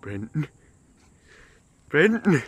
Brenton. Brenton!